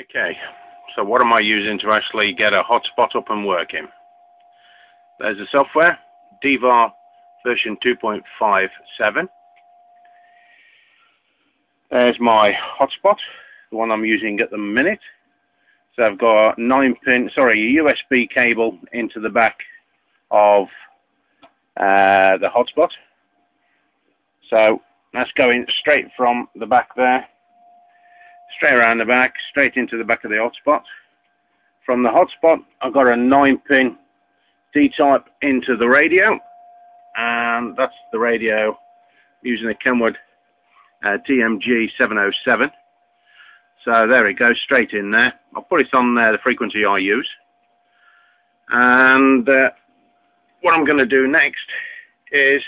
Okay, so what am I using to actually get a hotspot up and working? There's the software, DVAR version 2.57. There's my hotspot, the one I'm using at the minute. So I've got a 9 pin, sorry, a USB cable into the back of uh, the hotspot. So that's going straight from the back there straight around the back, straight into the back of the hotspot. From the hotspot, I've got a 9 pin D-type into the radio, and that's the radio using the Kenwood uh, TMG 707. So there it goes, straight in there. I'll put it on there, the frequency I use. And uh, what I'm going to do next is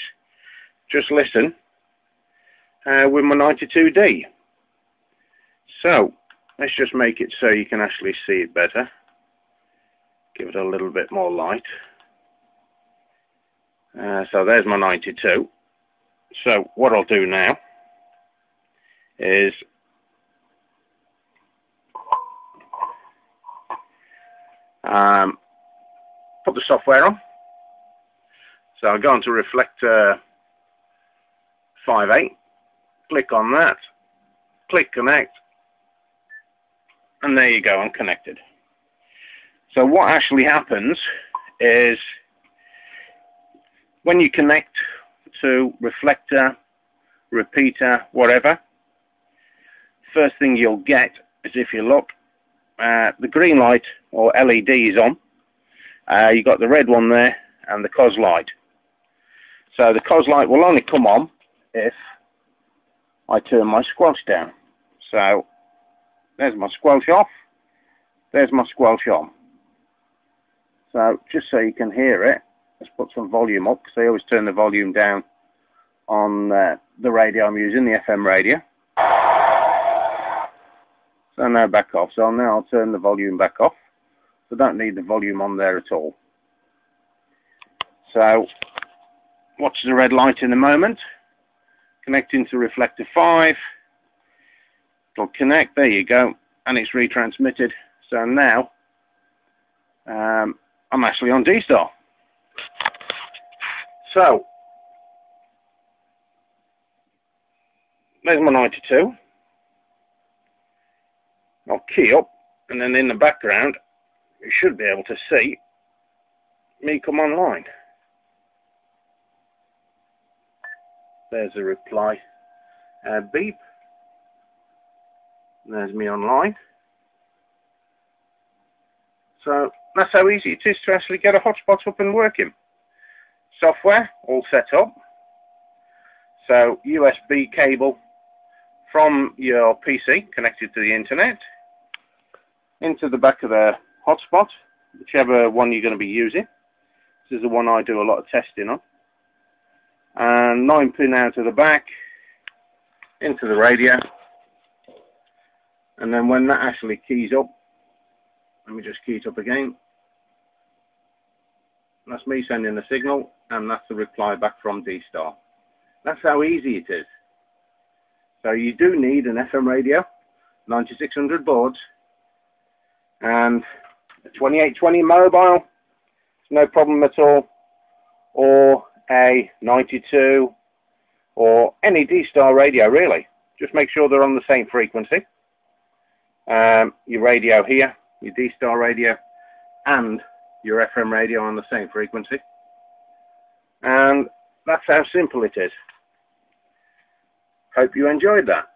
just listen uh, with my 92D. So, let's just make it so you can actually see it better. Give it a little bit more light. Uh, so there's my 92. So what I'll do now is um, put the software on. So I'll go on to Reflector 5.8, click on that, click Connect, and there you go, I'm connected. So what actually happens is when you connect to reflector, repeater, whatever, first thing you'll get is if you look, uh, the green light or LED is on. Uh, you got the red one there and the COS light. So the COS light will only come on if I turn my squelch down. So there's my squelch off. There's my squelch on. So just so you can hear it, let's put some volume up because I always turn the volume down on uh, the radio I'm using, the FM radio. So now back off. So now I'll turn the volume back off. So don't need the volume on there at all. So watch the red light in a moment. Connecting to reflector 5 connect there you go and it's retransmitted. So now um, I'm actually on D-Star. So there's my 92 I'll key up and then in the background you should be able to see me come online. There's a reply. Uh, beep there's me online. So that's how easy it is to actually get a hotspot up and working. Software all set up. So USB cable from your PC connected to the internet into the back of the hotspot, whichever one you're going to be using. This is the one I do a lot of testing on. And 9 pin out of the back into the radio and then when that actually keys up let me just key it up again. That's me sending the signal and that's the reply back from D-Star. That's how easy it is. So you do need an FM radio 9600 boards and a 2820 mobile. No problem at all. Or a 92 or any D-Star radio really. Just make sure they're on the same frequency um, your radio here, your D-Star radio, and your FM radio on the same frequency. And that's how simple it is. Hope you enjoyed that.